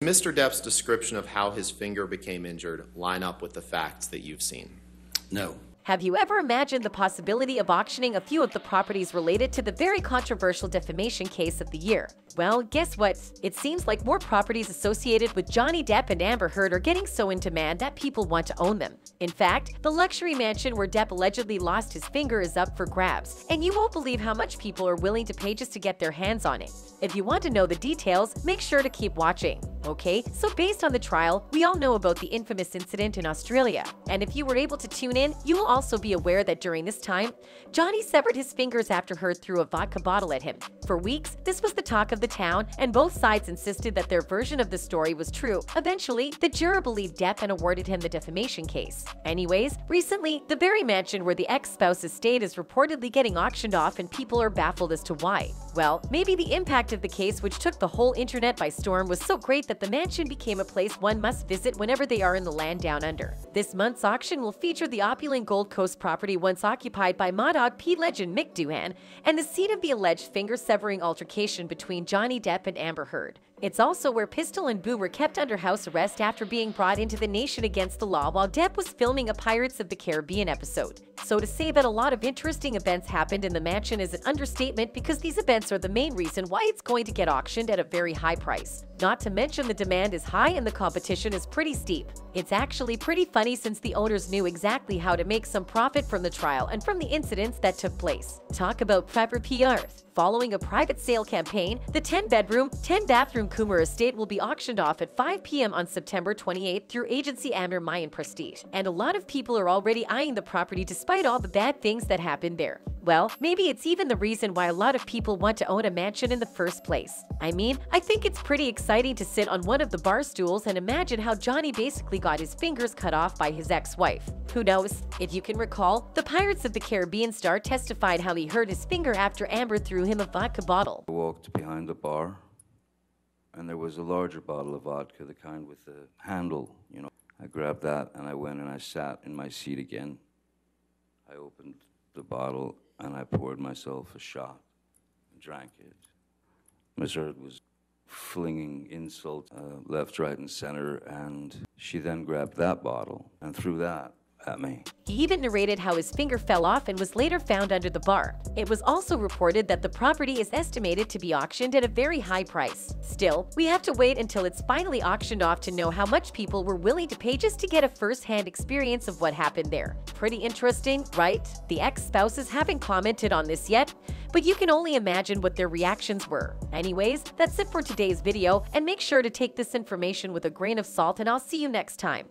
Mr. Depp's description of how his finger became injured line up with the facts that you've seen? No. Have you ever imagined the possibility of auctioning a few of the properties related to the very controversial defamation case of the year? Well, guess what? It seems like more properties associated with Johnny Depp and Amber Heard are getting so in demand that people want to own them. In fact, the luxury mansion where Depp allegedly lost his finger is up for grabs, and you won't believe how much people are willing to pay just to get their hands on it. If you want to know the details, make sure to keep watching. Okay, so based on the trial, we all know about the infamous incident in Australia. And if you were able to tune in, you will also be aware that during this time, Johnny severed his fingers after her threw a vodka bottle at him. For weeks, this was the talk of the town, and both sides insisted that their version of the story was true. Eventually, the juror believed Depp and awarded him the defamation case. Anyways, recently, the very mansion where the ex-spouse's stayed is reportedly getting auctioned off and people are baffled as to why. Well, maybe the impact of the case which took the whole internet by storm was so great that the mansion became a place one must visit whenever they are in the land down under. This month's auction will feature the opulent Gold Coast property once occupied by MotoGP legend Mick Doohan and the seat of the alleged finger-severing altercation between Johnny Depp and Amber Heard. It's also where Pistol and Boo were kept under house arrest after being brought into the nation against the law while Depp was filming a Pirates of the Caribbean episode. So to say that a lot of interesting events happened in the mansion is an understatement because these events are the main reason why it's going to get auctioned at a very high price. Not to mention the demand is high and the competition is pretty steep. It's actually pretty funny since the owners knew exactly how to make some profit from the trial and from the incidents that took place. Talk about prepper PR. Following a private sale campaign, the 10-bedroom, 10-bathroom Coomer estate will be auctioned off at 5 p.m. on September 28 through agency Amir Mayan Prestige. And a lot of people are already eyeing the property despite all the bad things that happened there. Well, maybe it's even the reason why a lot of people want to own a mansion in the first place. I mean, I think it's pretty exciting to sit on one of the bar stools and imagine how Johnny basically got his fingers cut off by his ex-wife. Who knows? If you can recall, the Pirates of the Caribbean star testified how he hurt his finger after Amber threw him a vodka bottle. I walked behind the bar, and there was a larger bottle of vodka, the kind with the handle, you know. I grabbed that and I went and I sat in my seat again. I opened the bottle and I poured myself a shot and drank it. Miss Heard was flinging insults uh, left, right, and center, and she then grabbed that bottle and threw that at me. He even narrated how his finger fell off and was later found under the bar. It was also reported that the property is estimated to be auctioned at a very high price. Still, we have to wait until it's finally auctioned off to know how much people were willing to pay just to get a first-hand experience of what happened there. Pretty interesting, right? The ex-spouses haven't commented on this yet, but you can only imagine what their reactions were. Anyways, that's it for today's video, and make sure to take this information with a grain of salt and I'll see you next time.